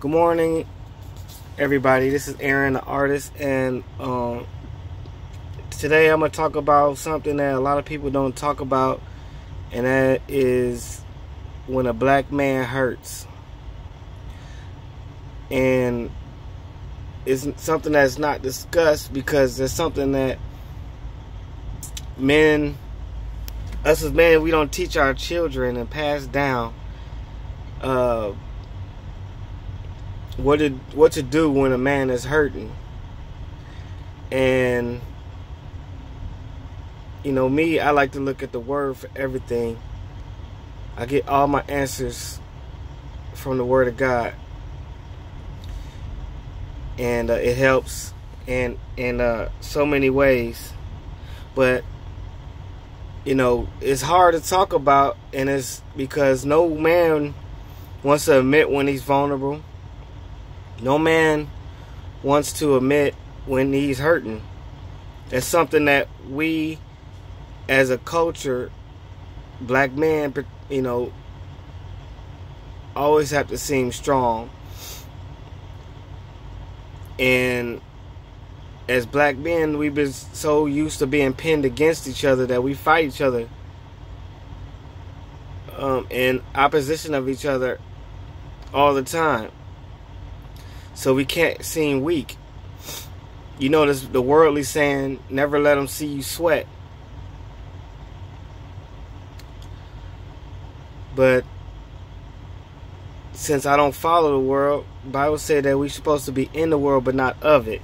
Good morning, everybody. This is Aaron, the artist, and um, today I'm gonna talk about something that a lot of people don't talk about, and that is when a black man hurts. And it's something that's not discussed because it's something that men, us as men, we don't teach our children and pass down. Uh, what to what to do when a man is hurting? And you know me i like to look at the word for everything. I get all my answers from the word of god. And uh, it helps in in uh, so many ways. But you know it's hard to talk about and it's because no man wants to admit when he's vulnerable no man wants to admit when he's hurting. It's something that we, as a culture, black men, you know, always have to seem strong. And as black men, we've been so used to being pinned against each other that we fight each other um, in opposition of each other all the time so we can't seem weak. You notice the worldly saying, never let them see you sweat. But since I don't follow the world, Bible said that we're supposed to be in the world but not of it.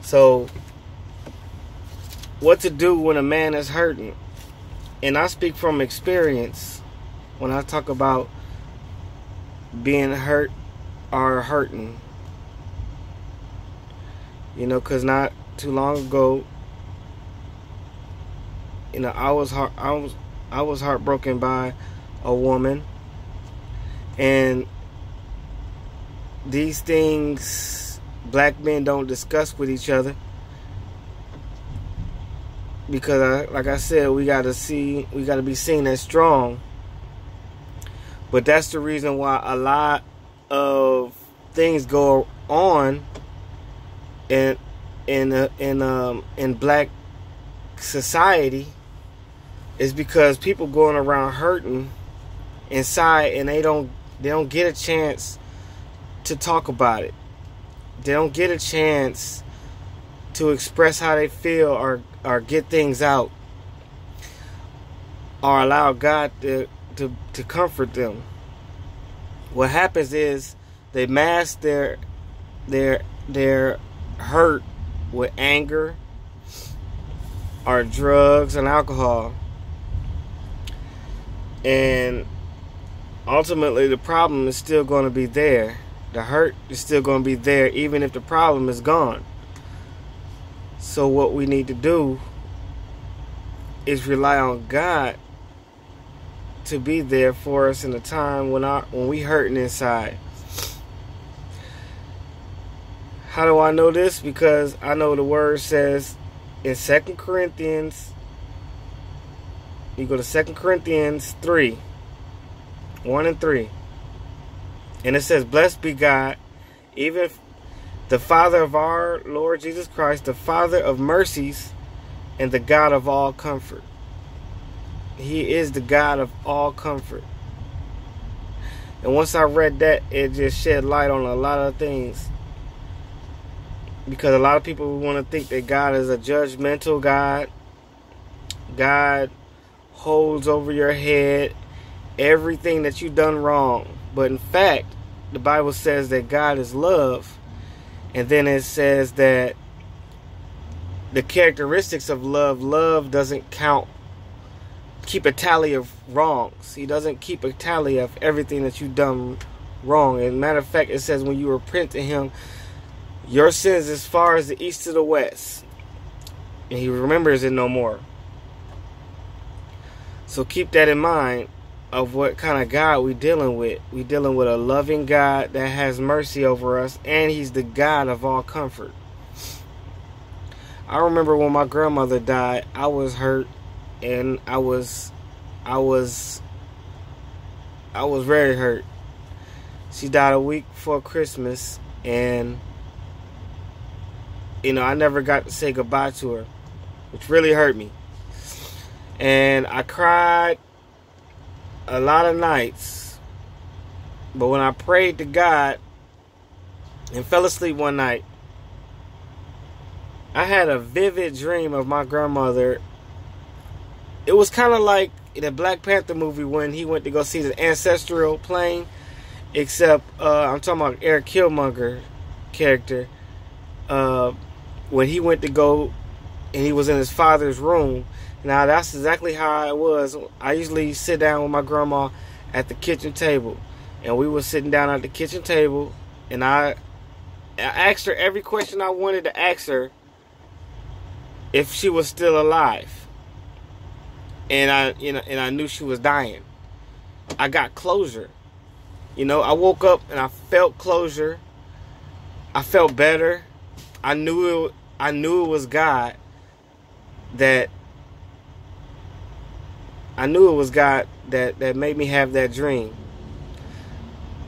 So what to do when a man is hurting? And I speak from experience when I talk about being hurt or hurting. You know, cause not too long ago, you know, I was heart, I was, I was heartbroken by a woman, and these things black men don't discuss with each other because I, like I said, we got to see, we got to be seen as strong. But that's the reason why a lot of things go on in in uh, in um in black society is because people going around hurting inside and they don't they don't get a chance to talk about it. They don't get a chance to express how they feel or or get things out or allow God to to, to comfort them. What happens is they mask their their their hurt with anger or drugs and alcohol. And ultimately, the problem is still going to be there. The hurt is still going to be there, even if the problem is gone. So, what we need to do is rely on God to be there for us in a time when our when we hurting inside. How do I know this? Because I know the word says in Second Corinthians, you go to Second Corinthians 3, 1 and 3. And it says, Blessed be God, even the Father of our Lord Jesus Christ, the Father of mercies, and the God of all comfort. He is the God of all comfort. And once I read that, it just shed light on a lot of things because a lot of people want to think that God is a judgmental God. God holds over your head everything that you've done wrong. But in fact, the Bible says that God is love. And then it says that the characteristics of love, love doesn't count, keep a tally of wrongs. He doesn't keep a tally of everything that you've done wrong. And matter of fact, it says when you repent to Him, your sins as far as the east to the west, and he remembers it no more. So keep that in mind of what kind of God we're dealing with. We're dealing with a loving God that has mercy over us, and He's the God of all comfort. I remember when my grandmother died, I was hurt, and I was, I was, I was very hurt She died a week before Christmas, and you know I never got to say goodbye to her, which really hurt me. And I cried a lot of nights, but when I prayed to God and fell asleep one night, I had a vivid dream of my grandmother. It was kind of like the Black Panther movie when he went to go see the ancestral plane, except uh, I'm talking about Eric Killmonger character. Uh, when he went to go and he was in his father's room. Now that's exactly how it was. I usually sit down with my grandma at the kitchen table, and we were sitting down at the kitchen table, and I, I asked her every question I wanted to ask her if she was still alive. And I you know and I knew she was dying. I got closure. You know, I woke up and I felt closure. I felt better. I knew it I knew it was God that I knew it was God that that made me have that dream.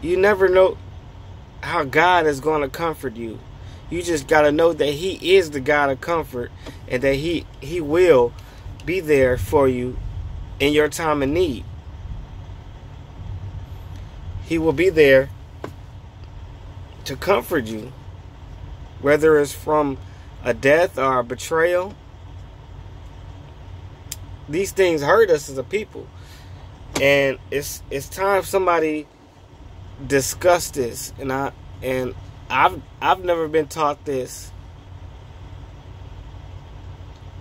You never know how God is going to comfort you. You just got to know that he is the God of comfort and that he he will be there for you in your time of need. He will be there to comfort you whether it's from a death or a betrayal. These things hurt us as a people. And it's it's time somebody discuss this and I and I've I've never been taught this.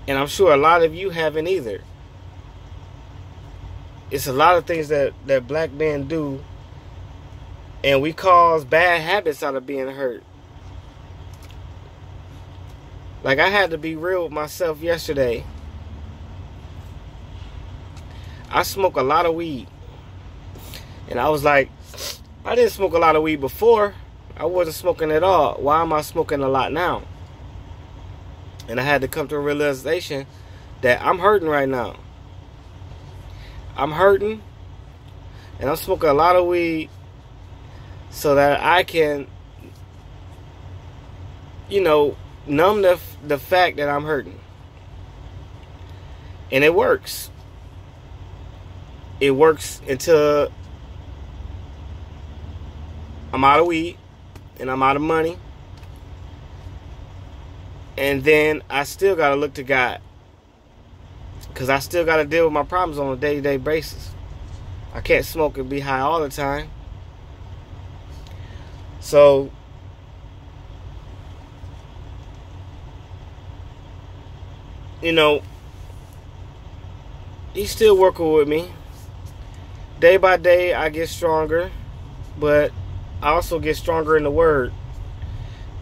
And I'm sure a lot of you haven't either. It's a lot of things that, that black men do and we cause bad habits out of being hurt. Like I had to be real with myself yesterday. I smoke a lot of weed. And I was like, I didn't smoke a lot of weed before. I wasn't smoking at all. Why am I smoking a lot now? And I had to come to a realization that I'm hurting right now. I'm hurting and I'm smoking a lot of weed so that I can you know numb the the fact that I'm hurting. And it works. It works until I'm out of weed and I'm out of money. And then I still got to look to God. Because I still got to deal with my problems on a day to day basis. I can't smoke and be high all the time. So, you know, he's still working with me. Day by day, I get stronger, but I also get stronger in the Word,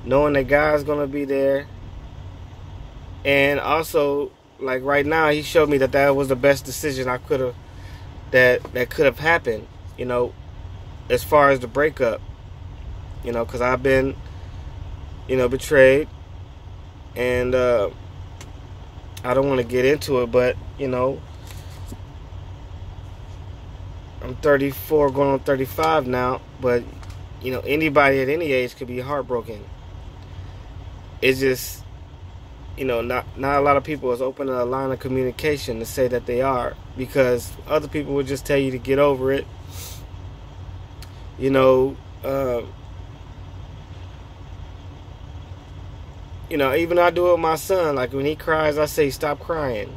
knowing that God's gonna be there, and also, like right now, He showed me that that was the best decision I could have that that could have happened. You know, as far as the breakup, you know, because I've been, you know, betrayed, and. uh I don't want to get into it, but you know, I'm 34, going on 35 now. But you know, anybody at any age could be heartbroken. It's just, you know, not not a lot of people is opening a line of communication to say that they are because other people would just tell you to get over it. You know. Uh, you know, even I do it with my son. Like when he cries, I say, stop crying.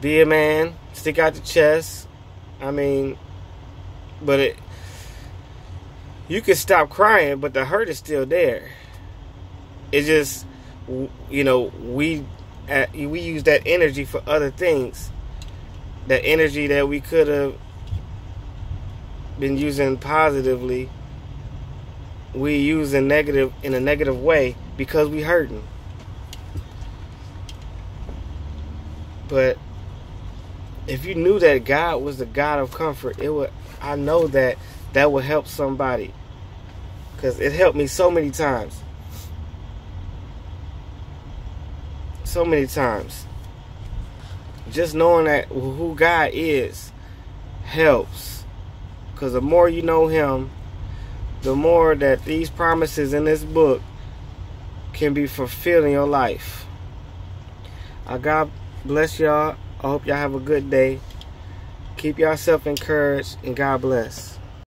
Be a man. Stick out the chest. I mean, but it, you can stop crying, but the hurt is still there. It just, you know, we we use that energy for other things. That energy that we could have been using positively we use a negative in a negative way because we hurting. But if you knew that God was the God of comfort, it would I know that that would help somebody. Cuz it helped me so many times. So many times. Just knowing that who God is helps. Because the more you know Him, the more that these promises in this book can be fulfilled in your life. I God bless y'all. I hope y'all have a good day. Keep yourself encouraged and God bless.